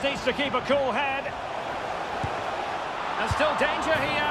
Just needs to keep a cool head. And still danger here.